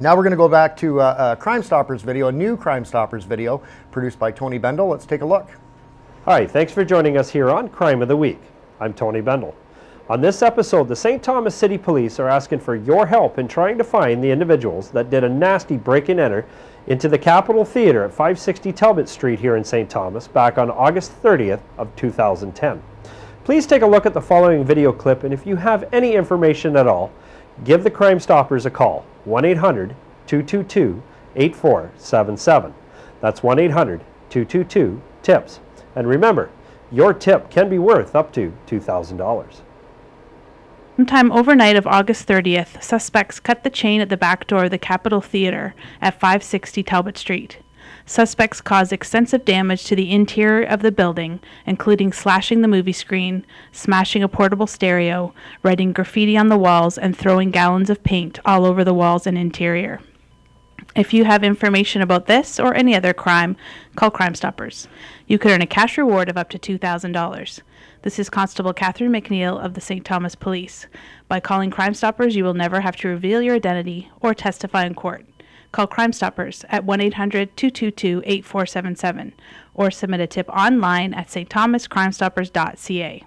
Now we're going to go back to uh, a Crime Stoppers video, a new Crime Stoppers video produced by Tony Bendel. Let's take a look. Hi, thanks for joining us here on Crime of the Week. I'm Tony Bendel. On this episode, the St. Thomas City Police are asking for your help in trying to find the individuals that did a nasty break and enter into the Capitol Theatre at 560 Talbot Street here in St. Thomas back on August 30th of 2010. Please take a look at the following video clip and if you have any information at all, give the Crime Stoppers a call, 1-800-222-8477. That's 1-800-222-TIPS. And remember, your tip can be worth up to $2,000. Sometime overnight of August 30th, suspects cut the chain at the back door of the Capitol Theatre at 560 Talbot Street. Suspects caused extensive damage to the interior of the building, including slashing the movie screen, smashing a portable stereo, writing graffiti on the walls, and throwing gallons of paint all over the walls and interior. If you have information about this or any other crime, call Crime Stoppers. You could earn a cash reward of up to $2,000. This is Constable Catherine McNeil of the St. Thomas Police. By calling Crime Stoppers, you will never have to reveal your identity or testify in court. Call Crime Stoppers at 1 800 222 8477 or submit a tip online at stthomascrimestoppers.ca.